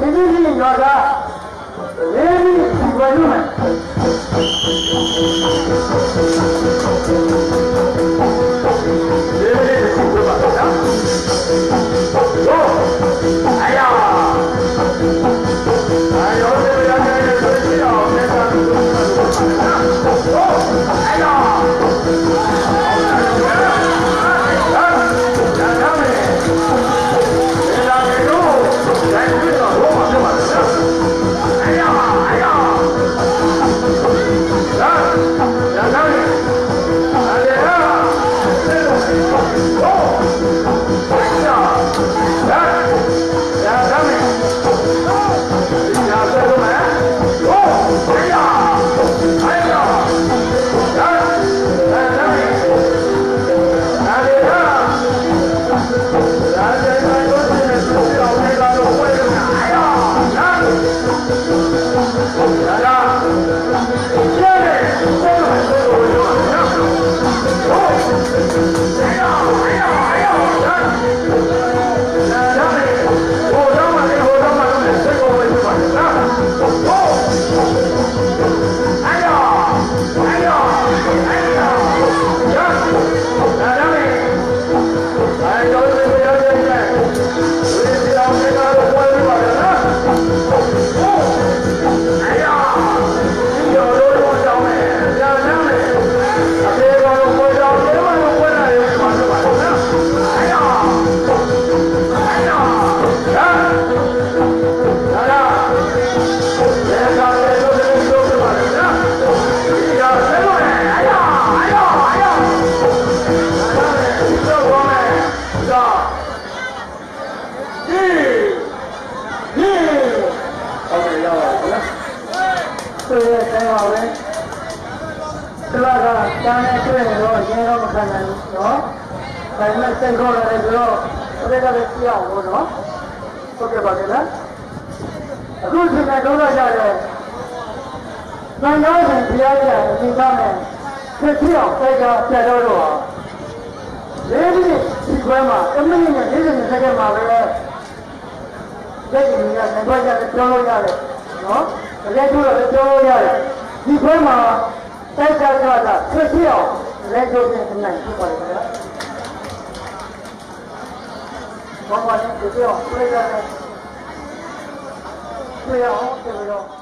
ဒီဒီလေးရွာကလေးပြီးဒီဘယ်လိုလဲလေး ဆိုရဲဆဲပါပဲဒီကကတန်းနဲ့တွေ့နေတော့ရင်းတော့မခံနိုင်ဘူးနော်ဒါပေမဲ့စိတ်ခေါ်ရတယ်ဆိုတော့ဘယ်ကလည်းကြည့်အောင်လို့နော်ဟုတ်ကဲ့ပါခင်ဗျာအခုချိန်ကတော့ကြတယ်။ဘာလို့လဲဘုရားကြီးကဒီကောင်းနဲ့ဖြစ်ဖြစ်အောင်ပဲကပြတ်တော့တော့လေးမိနစ်ဒီခွဲမှာအမိနစ်နဲ့၄၀စက္ကန့်မှာပဲ လက်ကြီးကငွေကြပြောလို့ရတယ်နော်တကယ်ကျတော့ပြောလို့ရတယ်ဒီခွဲမှာတိုက်ကြကြတာဖြစ်ဖြစ်အောင်လက်ကျုပ်နဲ့နိုင်ဖြစ်ပါလေဗျာဘာမှလည်းပြောပြအောင်ပြရတယ်ပြရအောင်ပြရအောင်